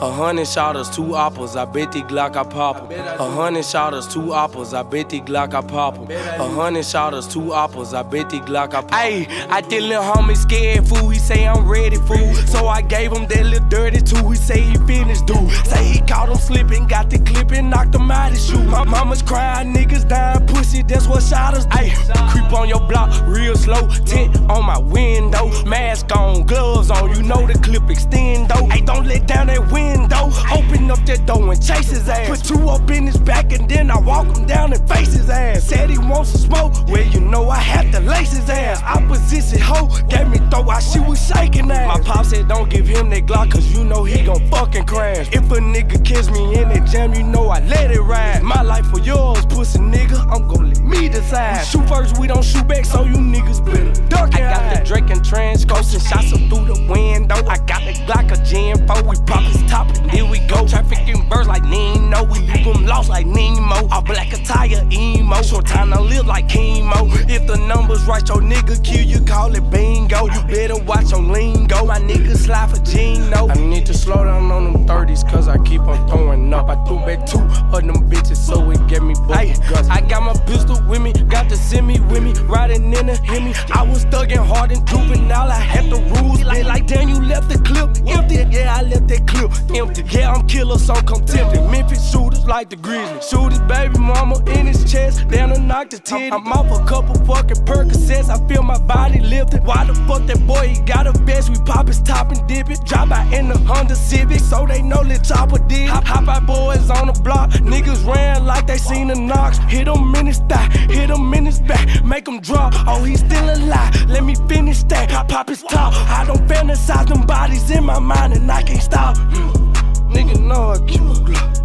A hundred shotters, two apples, I bet the Glock I pop 'em. A hundred shotters, two apples, I bet the Glock I pop 'em. A hundred shotters, two apples, I bet the Glock I pop 'em. Ayy, I did little homie scared fool, he say I'm ready fool. So I gave him that little dirty too, he say he finished dude. Say he caught him slipping, got the clip and knocked him out his shoe. My mama's crying, niggas dying that's what do. Ayy, creep on your block real slow, tint on my window, mask on, gloves on, you know the clip extend though. Ayy, don't let down that window. Open up that door and chase his ass. Put two up in his back and then I walk him down and face his ass. Said he wants some smoke, well you know I had to lace his ass. Opposition hoe gave me throw while she was shaking ass. My pop said don't give him that Glock cause you know he gon' fucking crash. If a nigga kiss me in that jam, you know I let it ride. My me. We shoot first, we don't shoot back, so you niggas better duck. I got the Drake and trench coats and shots up through the window. I got the Glock a Gen 4, we pop his top and here we go. Trafficking birds like Nino, we leave them lost like Nemo. All black attire emo, short time to live like chemo. If the numbers right, your nigga kill you, call it bingo. You better watch your lingo. My nigga slide for Gino. I need to slow down on them 30s, cause I keep on throwing up. I threw back two of them bitches, so it get me guts. I got my pistol with me, got the semi with me, riding in the Hemi. I was thugging hard and all I had the rules. Like, like damn, you left the clip empty. Yeah, I left that clip empty. Yeah, I'm killer, so come tempted. Memphis shooters like the Grizzlies. Shoot his baby mama in his chest, to knock the titty. I'm off a couple fucking Percocets, I feel my body lifted. Why the fuck that boy, he got a vest? We pop his top and dip it. Drop out in the Honda Civic, so they know Lil Chopper did. Hop, hop out boys on the block, niggas ran like they seen the knocks. Hit him in his thigh, hit him in his back, make him drop. Oh, he's still alive, let me finish that. Pop, pop his top, I don't fantasize them bodies in my mind and I can't stop. Nigga know I keep a Glock.